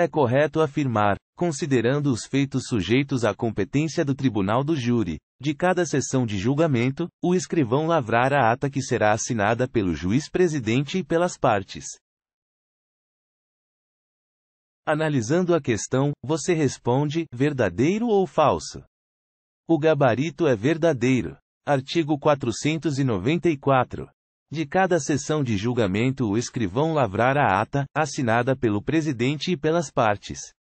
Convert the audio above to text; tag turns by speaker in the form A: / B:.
A: É correto afirmar, considerando os feitos sujeitos à competência do tribunal do júri, de cada sessão de julgamento, o escrivão lavrar a ata que será assinada pelo juiz presidente e pelas partes. Analisando a questão, você responde: verdadeiro ou falso? O gabarito é verdadeiro. Artigo 494. De cada sessão de julgamento o escrivão lavrar a ata, assinada pelo presidente e pelas partes.